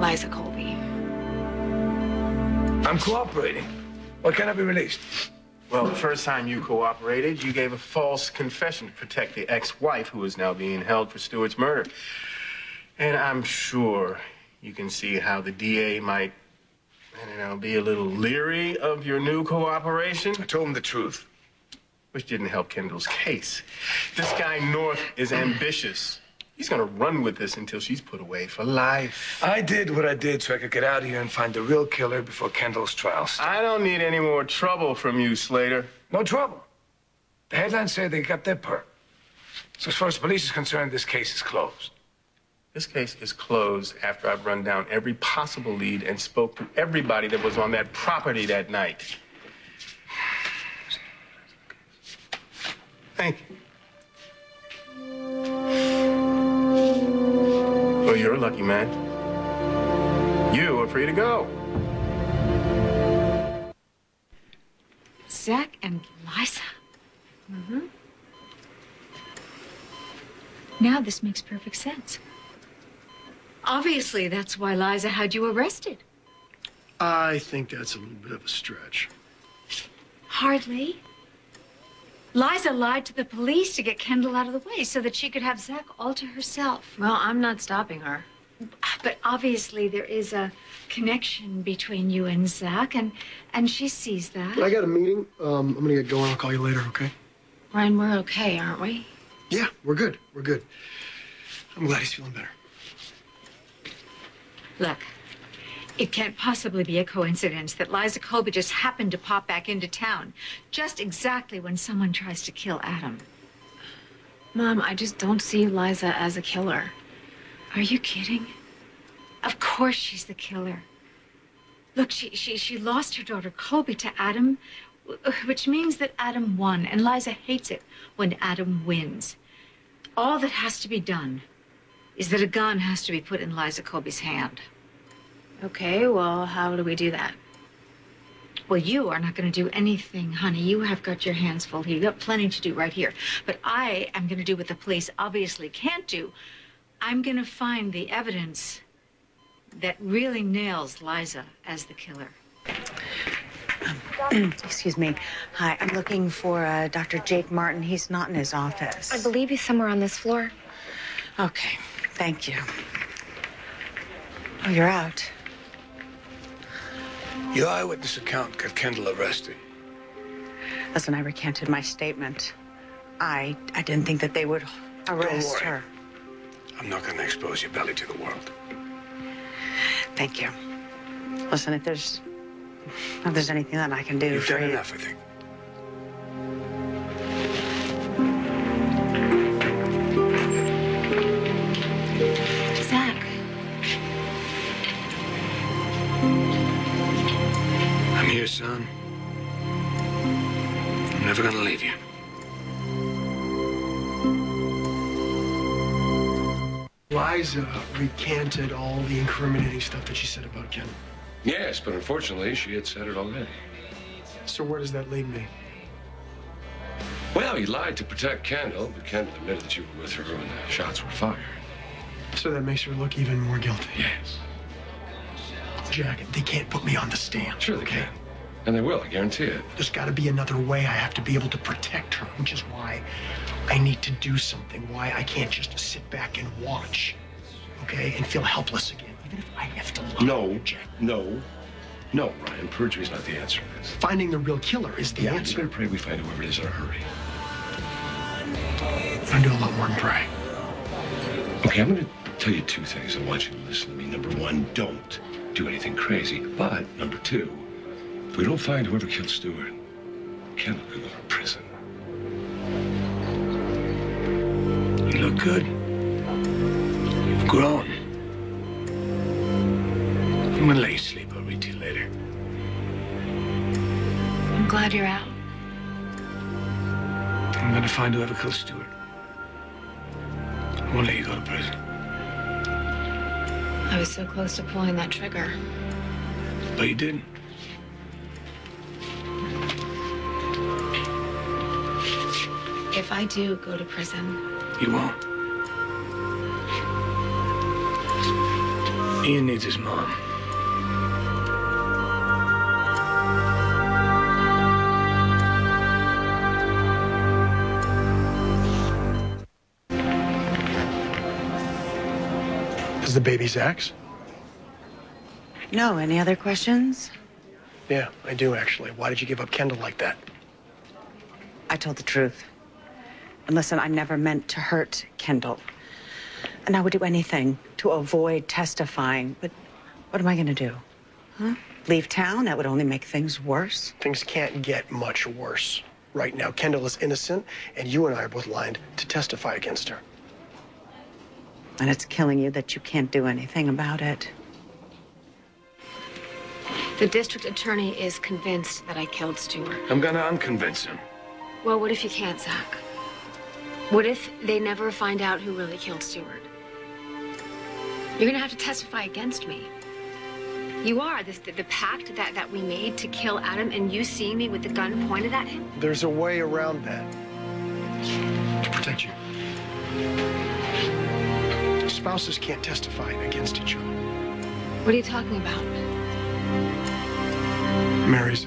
Liza Colby. I'm cooperating. Why can't I be released? Well, the first time you cooperated, you gave a false confession to protect the ex-wife who is now being held for Stuart's murder. And I'm sure you can see how the DA might, I don't know, be a little leery of your new cooperation. I told him the truth. Which didn't help Kendall's case. This guy North is ambitious. He's gonna run with this until she's put away for life. I did what I did so I could get out of here and find the real killer before Kendall's trial starts. I don't need any more trouble from you, Slater. No trouble. The headlines say they got their perp. So as far as the police is concerned, this case is closed. This case is closed after I've run down every possible lead and spoke to everybody that was on that property that night. Thank you. Well, you're a lucky man. You are free to go. Zach and Liza. Mm-hmm. Now this makes perfect sense. Obviously, that's why Liza had you arrested. I think that's a little bit of a stretch. Hardly. Liza lied to the police to get Kendall out of the way so that she could have Zach all to herself. Well, I'm not stopping her. But obviously there is a connection between you and Zach, and and she sees that. I got a meeting. Um, I'm gonna get going. I'll call you later, okay? Ryan, we're okay, aren't we? Yeah, we're good. We're good. I'm glad he's feeling better. Look, it can't possibly be a coincidence that Liza Colby just happened to pop back into town just exactly when someone tries to kill Adam. Mom, I just don't see Liza as a killer. Are you kidding? Of course she's the killer. Look, she, she, she lost her daughter Colby to Adam, which means that Adam won, and Liza hates it when Adam wins. All that has to be done is that a gun has to be put in Liza Colby's hand. Okay, well, how do we do that? Well, you are not going to do anything, honey. You have got your hands full here. You got plenty to do right here. But I am going to do what the police obviously can't do. I'm going to find the evidence that really nails Liza as the killer. Excuse me. Hi, I'm looking for uh, Dr. Jake Martin. He's not in his office. I believe he's somewhere on this floor. Okay, thank you. Oh, you're out. Your eyewitness account got Kendall arrested. Listen, I recanted my statement. I I didn't think that they would arrest her. I'm not going to expose your belly to the world. Thank you. Listen, if there's if there's anything that I can do You've done you- enough, I think. Liza recanted all the incriminating stuff that she said about Ken. Yes, but unfortunately, she had said it already. So where does that leave me? Well, you lied to protect Kendall, but Kendall admitted that you were with her when the shots were fired. So that makes her look even more guilty. Yes. Jack, they can't put me on the stand. Sure they can. And they will, I guarantee it. There's got to be another way. I have to be able to protect her, which is why I need to do something. Why I can't just sit back and watch, okay, and feel helpless again, even if I have to lie. No, Jack. No. No, Ryan, perjury's not the answer to this. Finding the real killer is the Yeah, you answer. better pray we find whoever it is in a hurry. I do a lot more than pray. Okay, I'm going to tell you two things. I want you to listen to me. Number one, don't do anything crazy. But number two, if we don't find whoever killed Stuart, Kendall could go to prison. Look good. You've grown. I'm to let you sleep. I'll read to you later. I'm glad you're out. I'm to find whoever killed Stuart. I won't let you go to prison. I was so close to pulling that trigger. But you didn't. If I do go to prison, You won't. Ian needs his mom. Is the baby Zach's? No, any other questions? Yeah, I do actually. Why did you give up Kendall like that? I told the truth. And listen, I never meant to hurt Kendall. And I would do anything to avoid testifying. But what am I going to do? Huh? Leave town? That would only make things worse. Things can't get much worse. Right now, Kendall is innocent, and you and I are both lined to testify against her. And it's killing you that you can't do anything about it. The district attorney is convinced that I killed Stuart. I'm gonna unconvince him. Well, what if you can't, Zach? What if they never find out who really killed Stuart? You're gonna have to testify against me. You are. This, the, the pact that, that we made to kill Adam and you seeing me with the gun pointed at him? There's a way around that. To protect you. Spouses can't testify against each other. What are you talking about? Mary's